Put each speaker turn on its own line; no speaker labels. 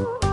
Oh,